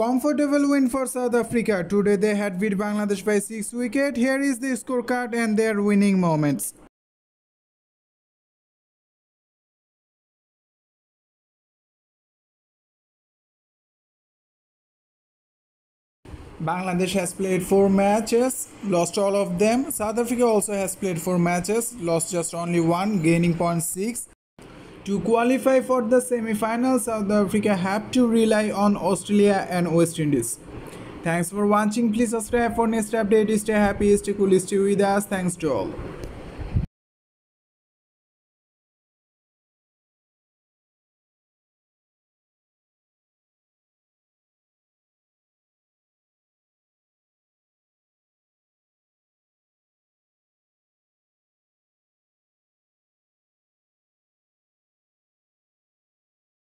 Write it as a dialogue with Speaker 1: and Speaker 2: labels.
Speaker 1: Comfortable win for South Africa. Today they had beat Bangladesh by 6 wicket. Here is the scorecard and their winning moments. Bangladesh has played 4 matches, lost all of them. South Africa also has played 4 matches, lost just only one, gaining 0.6. To qualify for the semi-final, South Africa have to rely on Australia and West Indies. Thanks for watching. Please subscribe for next update. Stay happy, stay cool, stay with us. Thanks to all.